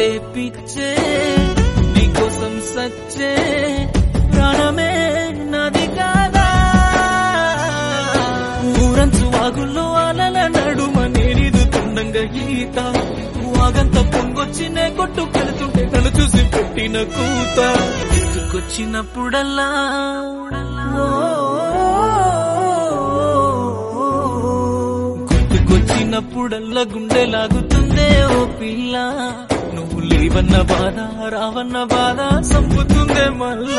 అంటే పిచ్చే నీకోసం సచ్చే ప్రాణమే నాది కాదా ఊరంచు వాగుల్లో అలల నడుమ నేనిదు తుండంగా ఈత. వాగంత పొంగొచ్చినే కొట్టు కలుతుంటే తను చూసి పెట్టిన కూత. ఎత్తుకొచ్చినప్పుడల్లా గుర్తుకొచ్చినప్పుడల్లా గుండె లాగుతుందే ఓ పిల్ల. నువ్వు బాధ రావన్న బాధ సంపుతుందే మళ్ళా.